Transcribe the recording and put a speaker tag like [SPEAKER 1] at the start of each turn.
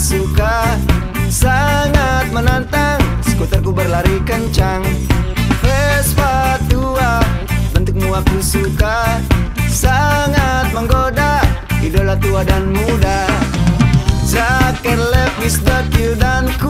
[SPEAKER 1] suka Sangat menantang. Skuterku berlari kencang. Vespa tua Bentukmu aku suka. Sangat menggoda Idola tua dan muda. Jaket lepis, dekil dan ku